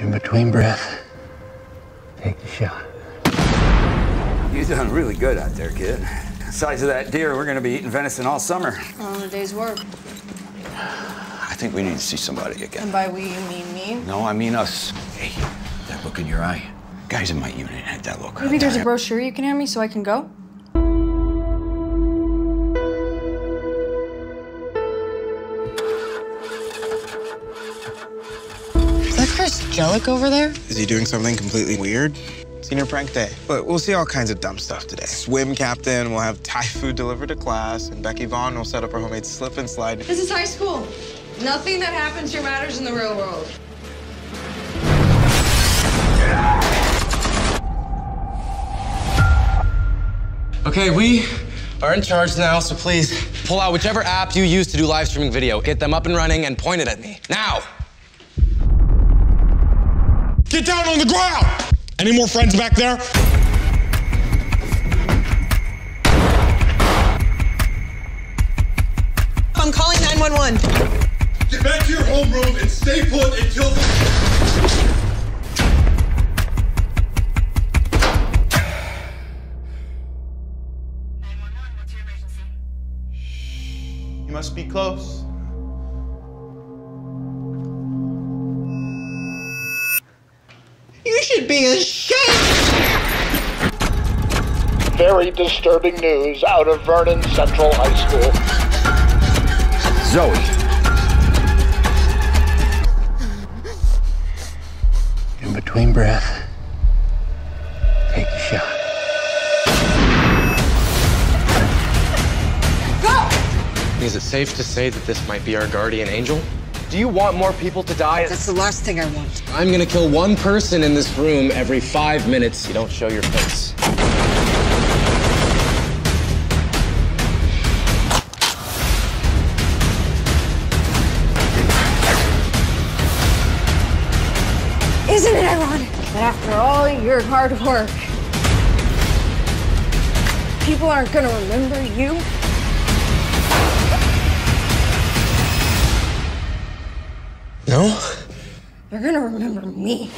In between breath, take the shot. You done really good out there, kid. Size of that deer, we're gonna be eating venison all summer. On a day's work. I think we need to see somebody again. And by we, you mean me? No, I mean us. Hey, that look in your eye. Guys in my unit had that look. Maybe there's a brochure you can hand me so I can go? Is Chris Jellick over there? Is he doing something completely weird? Senior prank day. But we'll see all kinds of dumb stuff today. Swim captain we'll have Thai food delivered to class, and Becky Vaughn will set up her homemade slip and slide. This is high school. Nothing that happens here matters in the real world. Okay, we are in charge now, so please pull out whichever app you use to do live streaming video. Get them up and running and point it at me. Now! Get down on the ground! Any more friends back there? I'm calling 911. Get back to your homeroom and stay put until. You must be close. Should be ashamed! Very disturbing news out of Vernon Central High School. Zoe. In between breath, take a shot. Go! Is it safe to say that this might be our guardian angel? Do you want more people to die? That's the last thing I want. I'm gonna kill one person in this room every five minutes. You don't show your face. Isn't it ironic that after all your hard work, people aren't gonna remember you? No? They're gonna remember me.